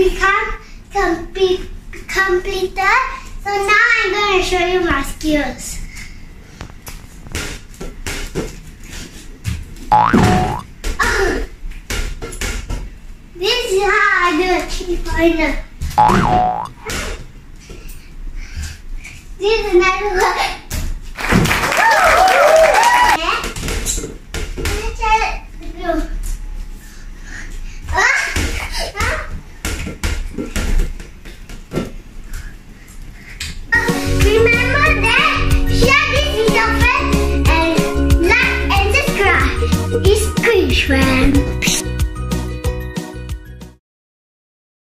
become complete, completed. So now I'm going to show you my skills. This is how I do a tree pointer. This is another one. is Grishwan.